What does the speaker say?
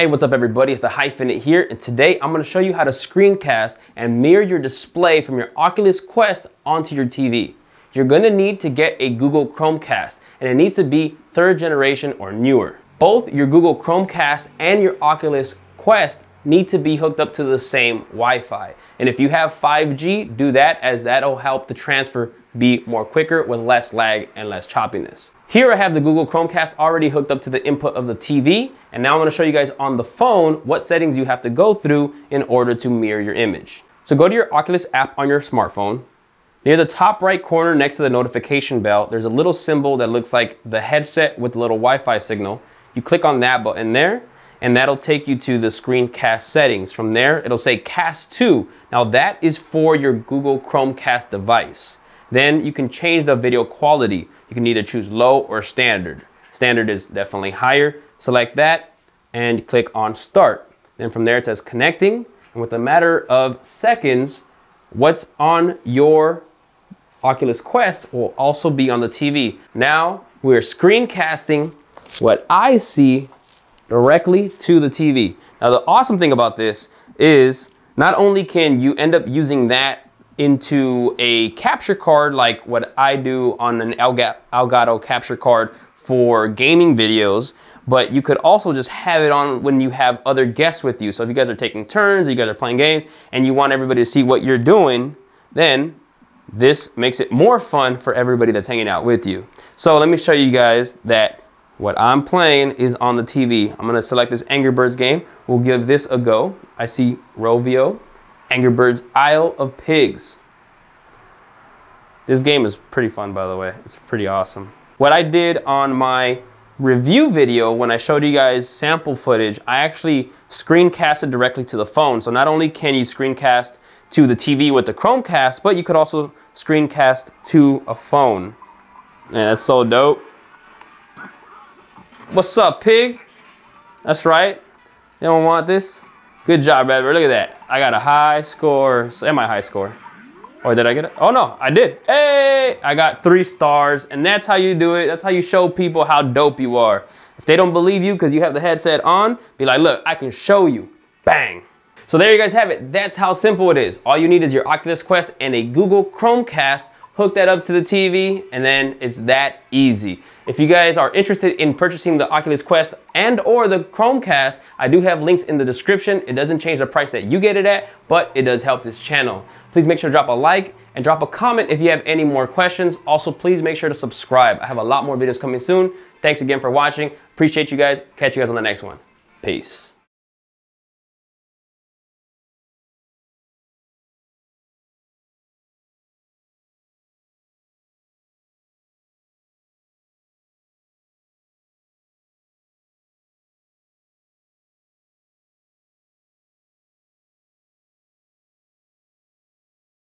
Hey, what's up everybody? It's the Hyphenate here, and today I'm gonna show you how to screencast and mirror your display from your Oculus Quest onto your TV. You're gonna need to get a Google Chromecast, and it needs to be third generation or newer. Both your Google Chromecast and your Oculus Quest need to be hooked up to the same Wi-Fi. And if you have 5G, do that as that'll help the transfer be more quicker with less lag and less choppiness. Here I have the Google Chromecast already hooked up to the input of the TV, and now I'm gonna show you guys on the phone what settings you have to go through in order to mirror your image. So go to your Oculus app on your smartphone. Near the top right corner next to the notification bell, there's a little symbol that looks like the headset with the little Wi-Fi signal. You click on that button there, and that'll take you to the screencast settings. From there, it'll say Cast To. Now that is for your Google Chromecast device. Then you can change the video quality. You can either choose low or standard. Standard is definitely higher. Select that and click on start. Then from there it says connecting. And with a matter of seconds, what's on your Oculus Quest will also be on the TV. Now we're screencasting what I see directly to the TV. Now the awesome thing about this is not only can you end up using that into a capture card like what I do on an Elgato capture card for gaming videos, but you could also just have it on when you have other guests with you. So if you guys are taking turns, you guys are playing games, and you want everybody to see what you're doing, then this makes it more fun for everybody that's hanging out with you. So let me show you guys that what I'm playing is on the TV. I'm gonna select this Angry Birds game. We'll give this a go. I see Rovio, Angry Birds Isle of Pigs. This game is pretty fun, by the way. It's pretty awesome. What I did on my review video when I showed you guys sample footage, I actually screencasted directly to the phone. So not only can you screencast to the TV with the Chromecast, but you could also screencast to a phone. Yeah, that's so dope. What's up, pig? That's right. You don't want this? Good job, Edward. Look at that. I got a high score, semi-high score. Or did I get it? Oh no, I did. Hey, I got three stars. And that's how you do it. That's how you show people how dope you are. If they don't believe you because you have the headset on, be like, look, I can show you. Bang. So there you guys have it. That's how simple it is. All you need is your Oculus Quest and a Google Chromecast hook that up to the TV, and then it's that easy. If you guys are interested in purchasing the Oculus Quest and or the Chromecast, I do have links in the description. It doesn't change the price that you get it at, but it does help this channel. Please make sure to drop a like and drop a comment if you have any more questions. Also, please make sure to subscribe. I have a lot more videos coming soon. Thanks again for watching. Appreciate you guys. Catch you guys on the next one. Peace.